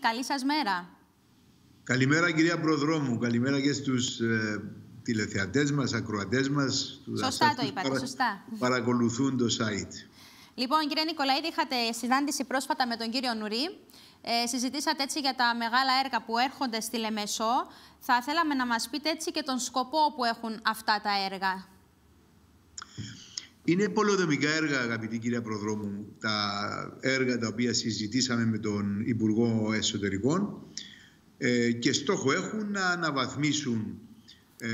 καλή σας μέρα. Καλημέρα κυρία Προδρόμου, καλημέρα και στους ε, τηλεθεατές μας, ακροατές μας. Σωστά το είπατε, σωστά. Παρακολουθούν το site. Λοιπόν, κύριε Νικολαίδη, είχατε συνάντηση πρόσφατα με τον κύριο Νουρί. Ε, συζητήσατε έτσι για τα μεγάλα έργα που έρχονται στη Λεμεσό. Θα θέλαμε να μας πείτε έτσι και τον σκοπό που έχουν αυτά τα έργα. Είναι πολυδομικά έργα, αγαπητή κυρία Προδρόμου, τα έργα τα οποία συζητήσαμε με τον Υπουργό Εσωτερικών ε, και στόχο έχουν να αναβαθμίσουν ε,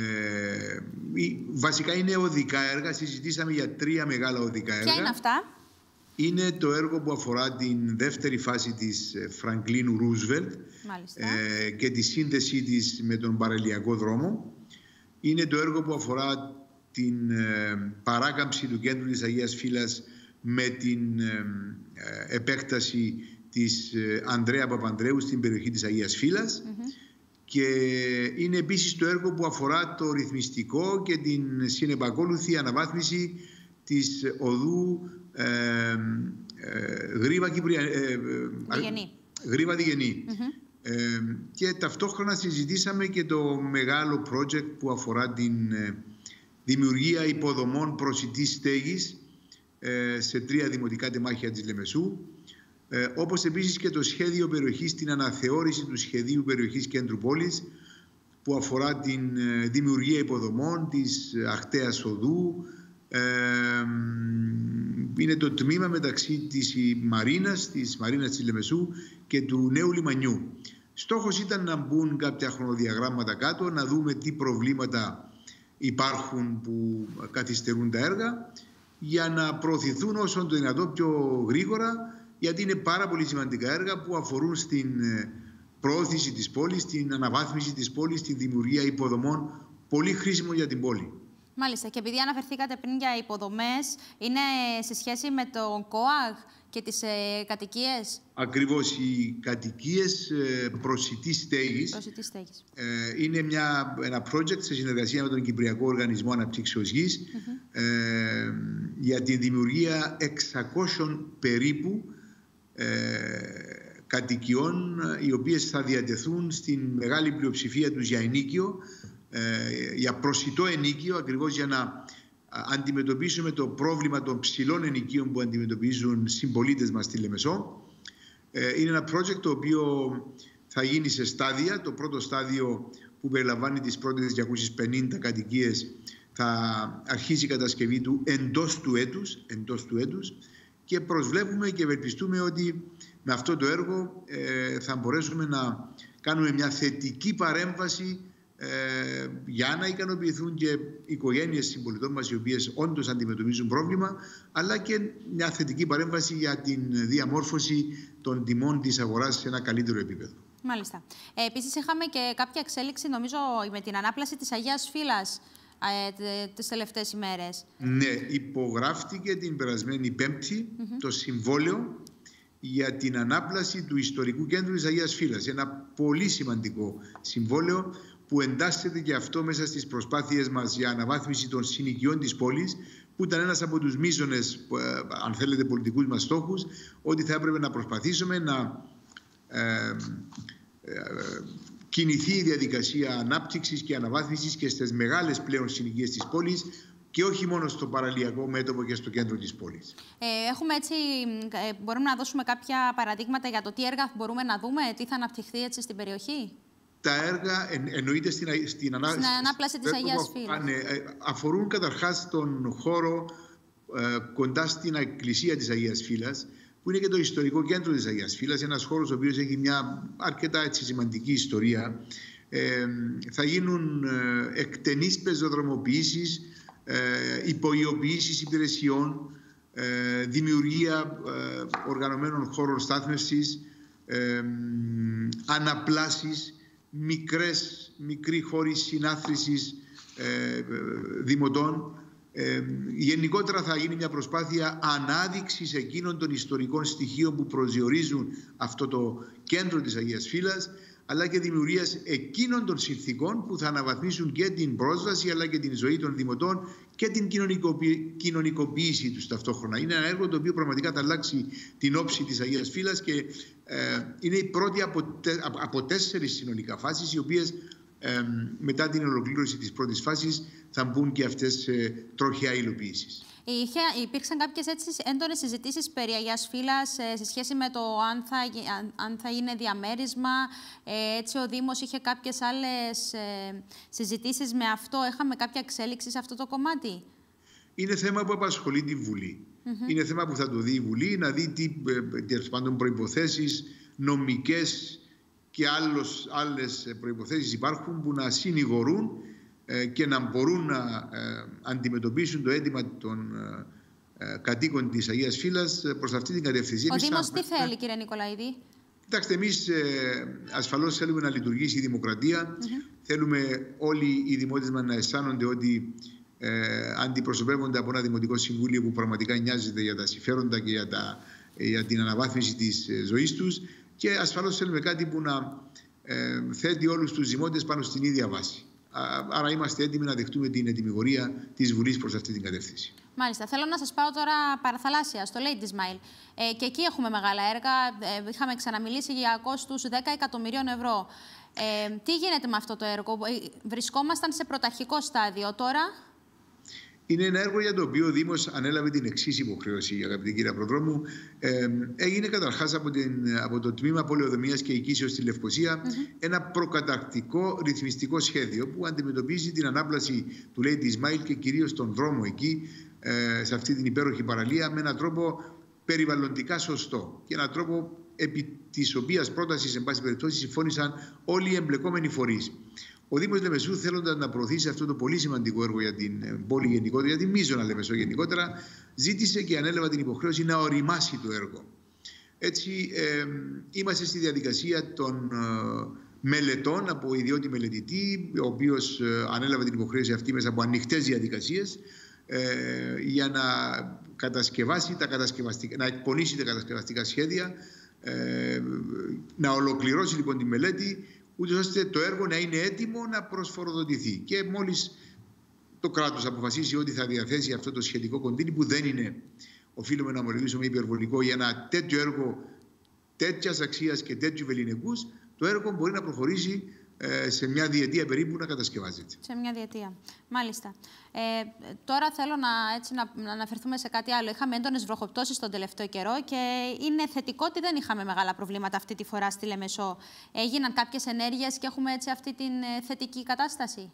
βασικά είναι οδικά έργα. Συζητήσαμε για τρία μεγάλα οδικά έργα. Ποια είναι αυτά; Είναι το έργο που αφορά την δεύτερη φάση της Φραγκλίνου Ρούσβελτ ε, και τη σύνδεσή της με τον παραλιακό δρόμο. Είναι το έργο που αφορά την ε, παράκαμψη του κέντρου της Αγίας Φύλας με την ε, ε, επέκταση της Ανδρέα Παπανδρέου στην περιοχή της Αγίας Φύλας. Και είναι επίσης το έργο που αφορά το ρυθμιστικό και την συνεπακόλουθη αναβάθμιση της οδού ε, Γρήβα Κυπρια... Γρήβα Διγενή. και ταυτόχρονα συζητήσαμε και το μεγάλο project που αφορά την δημιουργία υποδομών προσιτής στέγης ε, σε τρία δημοτικά τεμάχια της Λεμεσού, ε, όπως επίσης και το σχέδιο περιοχής, την αναθεώρηση του σχεδίου περιοχής κέντρου πόλης, που αφορά την ε, δημιουργία υποδομών της αχτέας οδού. είναι το τμήμα μεταξύ της Μαρίνας, της Μαρίνας της Λεμεσού και του νέου λιμανιού. Στόχος ήταν να μπουν κάποια χρονοδιαγράμματα κάτω, να δούμε τι προβλήματα υπάρχουν που καθυστερούν τα έργα για να προωθηθούν όσο το δυνατό πιο γρήγορα γιατί είναι πάρα πολύ σημαντικά έργα που αφορούν στην ε, προώθηση της πόλης, στην αναβάθμιση της πόλης, στην δημιουργία υποδομών πολύ χρήσιμο για την πόλη. Μάλιστα. Και επειδή αναφερθήκατε πριν για υποδομές, είναι σε σχέση με τον ΚΟΑΓ; Και τις ε, κατοικίες; Ακριβώς. Οι κατοικίες ε, προσιτής στέγης, ε, είναι μια, ένα project σε συνεργασία με τον Κυπριακό Οργανισμό Αναπτύξεως Γης ε, για τη δημιουργία 600 περίπου ε, κατοικιών οι οποίες θα διατεθούν στην μεγάλη πλειοψηφία τους για ενίκιο, για προσιτό ενίκιο ακριβώς για να αντιμετωπίσουμε το πρόβλημα των ψηλών ενοικίων που αντιμετωπίζουν συμπολίτες μας στη Λεμεσό. Ε, είναι ένα project το οποίο θα γίνει σε στάδια. Το πρώτο στάδιο που περιλαμβάνει τις πρώτες 250 κατοικίες θα αρχίσει η κατασκευή του εντός του έτους, εντός του έτους και προσβλέπουμε και ευελπιστούμε ότι με αυτό το έργο ε, θα μπορέσουμε να κάνουμε μια θετική παρέμβαση ε, για να ικανοποιηθούν και οι οικογένειες συμπολιτών μας, οι οποίες όντως αντιμετωπίζουν πρόβλημα, αλλά και μια θετική παρέμβαση για την διαμόρφωση των τιμών της αγοράς σε ένα καλύτερο επίπεδο. Μάλιστα. Ε, Επίσης, είχαμε και κάποια εξέλιξη, νομίζω, με την ανάπλαση της Αγίας Φύλας ε, τις τελευταίες ημέρες. Ναι, υπογράφτηκε την περασμένη Πέμπτη το συμβόλαιο για την ανάπλαση του ιστορικού κέντρου της Αγίας Φύλας. Ένα πολύ σημαντικό συμβόλαιο που εντάσσεται και αυτό μέσα στις προσπάθειες μας για αναβάθμιση των συνοικιών της πόλης που ήταν ένας από τους μείζονες, ε, αν θέλετε, πολιτικούς μας στόχους ότι θα έπρεπε να προσπαθήσουμε να ε, ε, κινηθεί η διαδικασία ανάπτυξης και αναβάθμισης και στις μεγάλες πλέον συνοικίες της πόλης και όχι μόνο στο παραλιακό μέτωπο και στο κέντρο της πόλης. Ε, έχουμε έτσι, μπορούμε να δώσουμε κάποια παραδείγματα για το τι έργα μπορούμε να δούμε, τι θα αναπτυχθεί έτσι στην περιοχή; Τα έργα εν, εννοείται στην, στην, ανά... στην ανάπλαση της Αγίας Φύλας. Ναι, αφορούν καταρχάς τον χώρο ε, κοντά στην εκκλησία της Αγίας Φύλας που είναι και το ιστορικό κέντρο της Αγίας Φύλας, ένας χώρος ο οποίος έχει μια αρκετά έτσι, σημαντική ιστορία. Ε, θα γίνουν ε, εκτενείς πεζοδρομοποιήσεις, ε, υπογειοποιήσεις υπηρεσιών, ε, δημιουργία ε, οργανωμένων χώρων στάθμευσης, ε, αναπλάσεις μικρές, μικροί χώροι συνάθρησης ε, δημοτών. Ε, γενικότερα θα γίνει μια προσπάθεια ανάδειξης εκείνων των ιστορικών στοιχείων που προσδιορίζουν αυτό το κέντρο της Αγίας Φύλας αλλά και δημιουργίας εκείνων των συνθήκων που θα αναβαθμίσουν και την πρόσβαση αλλά και την ζωή των δημοτών και την κοινωνικοποίηση τους ταυτόχρονα. Είναι ένα έργο το οποίο πραγματικά θα αλλάξει την όψη της Αγίας Φύλλα και ε, είναι η πρώτη από, τε, από, τέσσερις συνολικά φάσεις, οι οποίες ε, μετά την ολοκλήρωση της πρώτης φάσης θα μπουν και αυτές σε τροχιά υλοποίησης. Είχε, υπήρξαν κάποιες έντονες συζητήσεις περί Αγίας Φύλλα ε, σε σχέση με το αν θα, αν, θα είναι διαμέρισμα. Ε, έτσι, ο Δήμος είχε κάποιες άλλες ε, συζητήσεις με αυτό. Είχαμε κάποια εξέλιξη σε αυτό το κομμάτι; Είναι θέμα που απασχολεί τη Βουλή. Είναι θέμα που θα το δει η Βουλή, να δει τι πάντων προποθέσει νομικέ και άλλες προποθέσει υπάρχουν που να συνηγορούν ε, και να μπορούν να ε, αντιμετωπίσουν το αίτημα των ε, κατοίκων της Αγίας Φύλας προς αυτή την κατεύθυνση. Ο Δήμος τι θέλει κύριε Νικολαίδη; Κοιτάξτε, εμείς ασφαλώς θέλουμε να λειτουργήσει η δημοκρατία. Θέλουμε όλοι οι δημότε μα να αισθάνονται ότι ε, αντιπροσωπεύονται από ένα δημοτικό συμβούλιο που πραγματικά νοιάζεται για τα συμφέροντα και για, τα, για την αναβάθμιση της ζωής τους. Και ασφαλώς θέλουμε κάτι που να ε, θέτει όλους τους δημότε πάνω στην ίδια βάση. Άρα είμαστε έτοιμοι να δεχτούμε την ετοιμιγορία της Βουλής προς αυτή την κατεύθυνση. Μάλιστα. Θέλω να σας πάω τώρα παραθαλάσσια, στο Lady Smile. Ε, και εκεί έχουμε μεγάλα έργα. Ε, είχαμε ξαναμιλήσει για κόστους 10 εκατομμυρίων ευρώ. Ε, τι γίνεται με αυτό το έργο, ε, Βρισκόμασταν σε πρωταρχικό στάδιο. Τώρα; Είναι ένα έργο για το οποίο ο Δήμος ανέλαβε την εξής υποχρέωση, αγαπητή κυρία Προδρόμου. Ε, έγινε καταρχάς από, από το τμήμα Πολεοδομίας και Οικήσεως στη Λευκοσία ένα προκαταρκτικό ρυθμιστικό σχέδιο που αντιμετωπίζει την ανάπλαση του Lady Smile και κυρίως τον δρόμο εκεί, ε, σε αυτή την υπέροχη παραλία, με έναν τρόπο περιβαλλοντικά σωστό και έναν τρόπο επί της οποίας πρότασης, εν πάση περιπτώσει, συμφώνησαν όλοι οι εμπλεκόμενοι φορείς. Ο Δήμος Λεμεσού, θέλοντας να προωθήσει αυτό το πολύ σημαντικό έργο για την ε, πόλη γενικότερα, για τη μείζωνα Λεμεσό γενικότερα, ζήτησε και ανέλαβε την υποχρέωση να οριμάσει το έργο. Έτσι, ε, είμαστε στη διαδικασία των ε, μελετών από ιδιώτη μελετητή, ο οποίος ε, ανέλαβε την υποχρέωση αυτή μέσα από ανοιχτές διαδικασίες, ε, για να κατασκευάσει τα κατασκευαστικά, να εκπονήσει τα κατασκευαστικά σχέδια, ε, να ολοκληρώσει λοιπόν τη μελέτη ούτως ώστε το έργο να είναι έτοιμο να προσφοροδοτηθεί. Και μόλις το κράτος αποφασίσει ότι θα διαθέσει αυτό το σχετικό κονδύλι, που δεν είναι, οφείλουμε να ομολογήσουμε, υπερβολικό για ένα τέτοιο έργο τέτοιας αξίας και τέτοιου βεληνικούς, το έργο μπορεί να προχωρήσει ε, σε μια διετία περίπου να κατασκευάζεται. Σε μια διετία. Μάλιστα. Ε, τώρα θέλω να, έτσι, να, να αναφερθούμε σε κάτι άλλο. Είχαμε έντονες βροχοπτώσεις τον τελευταίο καιρό και είναι θετικό ότι δεν είχαμε μεγάλα προβλήματα αυτή τη φορά στη Λεμεσό. Έγιναν κάποιες ενέργειες και έχουμε έτσι αυτή την ε, θετική κατάσταση;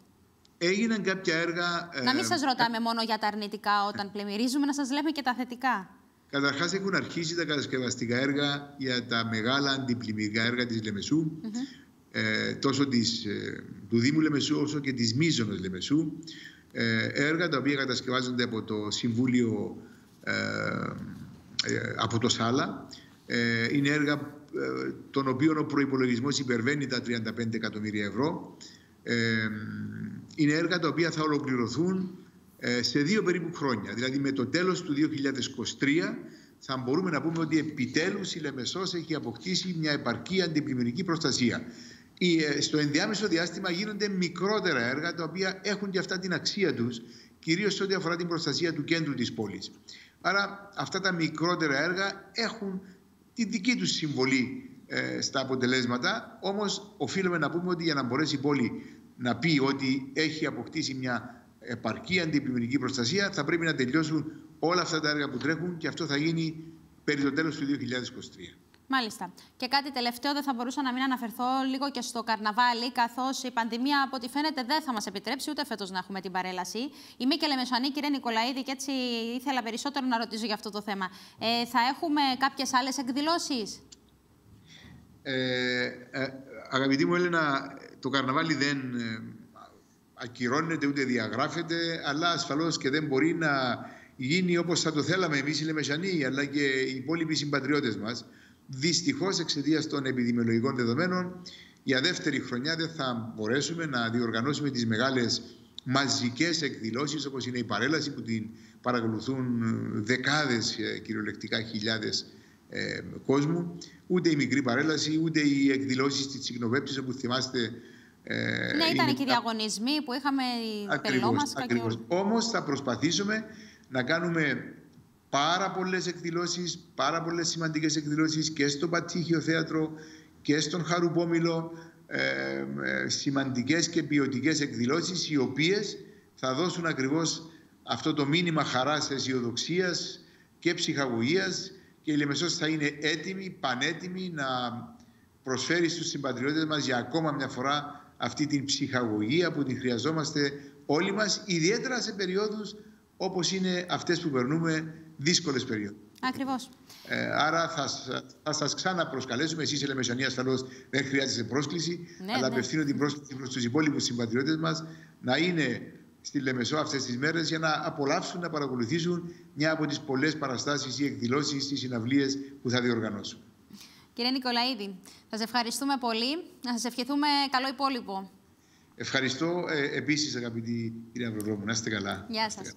Έγιναν κάποια έργα. Να μην σας ρωτάμε μόνο για τα αρνητικά όταν πλημμυρίζουμε, να σας λέμε και τα θετικά. Καταρχάς, έχουν αρχίσει τα κατασκευαστικά έργα για τα μεγάλα αντιπλημμυρικά έργα της Λεμεσού ε, τόσο της, ε, του Δήμου Λεμεσού όσο και της Μίζωνος Λεμεσού ε, έργα τα οποία κατασκευάζονται από το Συμβούλιο ε, ε, από το ΣΑΛΑ είναι έργα των οποίων ο προϋπολογισμός υπερβαίνει τα 35 εκατομμύρια ευρώ. Είναι έργα τα οποία θα ολοκληρωθούν σε δύο περίπου χρόνια. Δηλαδή με το τέλος του 2023 θα μπορούμε να πούμε ότι επιτέλους η Λεμεσός έχει αποκτήσει μια επαρκή αντιπλημμυρική προστασία. Ε, στο ενδιάμεσο διάστημα γίνονται μικρότερα έργα τα οποία έχουν και αυτά την αξία τους κυρίως ό,τι αφορά την προστασία του κέντρου της πόλης. Άρα αυτά τα μικρότερα έργα έχουν τη δική τους συμβολή ε, στα αποτελέσματα όμως οφείλουμε να πούμε ότι για να μπορέσει η πόλη να πει ότι έχει αποκτήσει μια επαρκή αντιπλημμυρική προστασία θα πρέπει να τελειώσουν όλα αυτά τα έργα που τρέχουν και αυτό θα γίνει περί το τέλος του 2023. Μάλιστα. Και κάτι τελευταίο, δεν θα μπορούσα να μην αναφερθώ λίγο και στο καρναβάλι, καθώς η πανδημία από ό,τι φαίνεται δεν θα μας επιτρέψει ούτε φέτος να έχουμε την παρέλαση. Είμαι και Λεμεσανή, κύριε Νικολαίδη, και έτσι ήθελα περισσότερο να ρωτήσω για αυτό το θέμα. Ε, θα έχουμε κάποιες άλλες εκδηλώσεις; Ε, ε, αγαπητή μου Έλενα, το καρναβάλι δεν ε, ακυρώνεται ούτε διαγράφεται, αλλά ασφαλώς και δεν μπορεί να γίνει όπως θα το θέλαμε εμείς οι Λεμεσανοί, αλλά και οι υπόλοιποι συμπατριώτες μας. Δυστυχώς, εξαιτίας των επιδημιολογικών δεδομένων, για δεύτερη χρονιά δεν θα μπορέσουμε να διοργανώσουμε τις μεγάλες μαζικές εκδηλώσεις όπως είναι η παρέλαση που την παρακολουθούν δεκάδες ε, κυριολεκτικά χιλιάδες ε, κόσμου. Ούτε η μικρή παρέλαση, ούτε οι εκδηλώσεις της Τσικνοβέψη, όπου θυμάστε. Ε, ναι, ήταν και οι διαγωνισμοί που είχαμε πελόμασκα. Ακριβώς. Και... Όμως θα προσπαθήσουμε να κάνουμε πάρα πολλές εκδηλώσεις, πάρα πολλές σημαντικές εκδηλώσεις και στο Πατήχιο Θέατρο και στον Χαρουπόμηλο. Ε, ε, σημαντικές και ποιοτικές εκδηλώσεις οι οποίες θα δώσουν ακριβώς αυτό το μήνυμα χαράς, αισιοδοξίας και ψυχαγωγίας και η Λεμεσός θα είναι έτοιμη, πανέτοιμη να προσφέρει στους συμπατριώτες μας για ακόμα μια φορά αυτή την ψυχαγωγία που την χρειαζόμαστε όλοι μας, ιδιαίτερα σε περιόδους όπως είναι αυτές που περνούμε δύσκολες περιόδους. Ακριβώς. Ε, άρα θα, θα σας ξαναπροσκαλέσουμε. Εσείς οι Λεμεσονοί ασφαλώς δεν χρειάζεται πρόσκληση, ναι, αλλά ναι. απευθύνω την πρόσκληση προς τους υπόλοιπους συμπατριώτες μας να είναι στη Λεμεσό αυτές τις μέρες για να απολαύσουν, να παρακολουθήσουν μια από τις πολλές παραστάσεις ή εκδηλώσεις ή συναυλίες που θα διοργανώσουν. Κύριε Νικολαίδη, θα σας ευχαριστούμε πολύ. Να σας ευχηθούμε καλό υπόλοιπο. Ευχαριστώ ε, επίσης, αγαπητή κυρία Βροδρόμου. Να είστε καλά. Γεια σας.